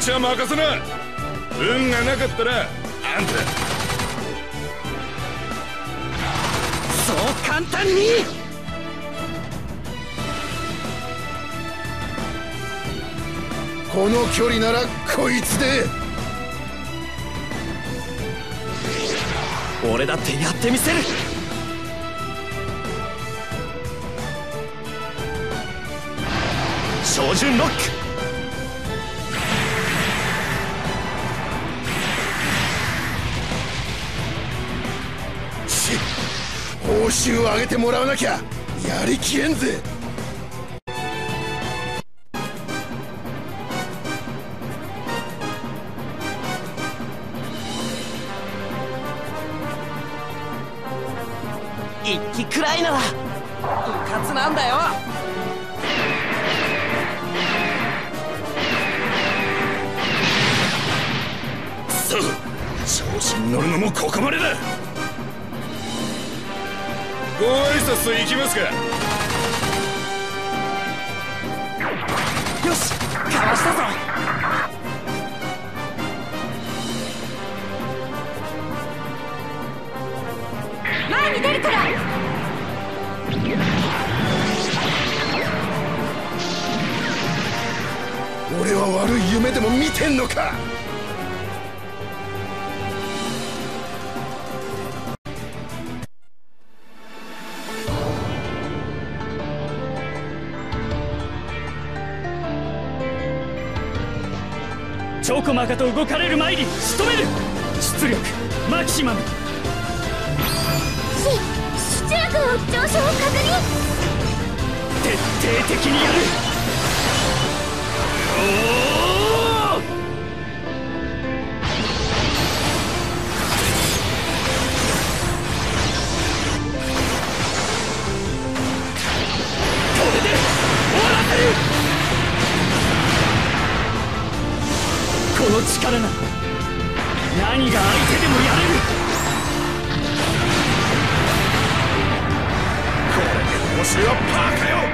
っちは任せな運がなかったらあんたそう簡単にこの距離ならこいつで俺だってやってみせる照準ロック酬を上げてもらわなきゃやりきれんぜ。一気くらいならうかつなんだよ。そう調子に乗るのもここまでだご挨拶行きますか。よしかわしたぞ。前に出るから。俺は悪い夢でも見てんのかチョコマカと動かれる前に仕留める。出力マキシマム。し出力の上昇を確認。徹底的にやる。お何が相手でもやれる。これで報酬はパーかよ。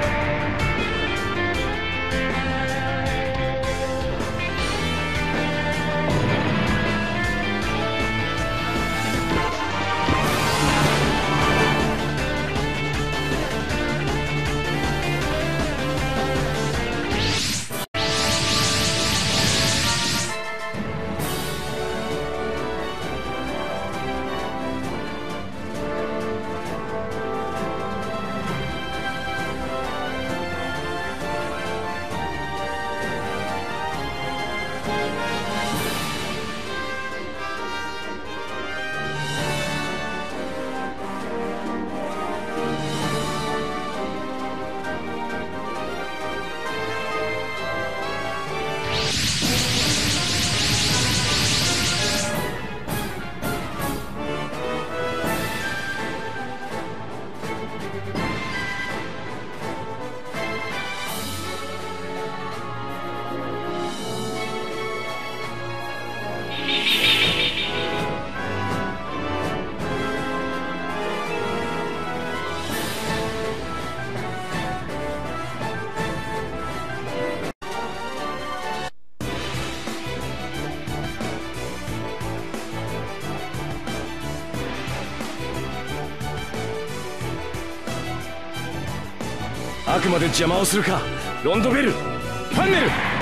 あくまで邪魔をするか。ロンドベルファンネル。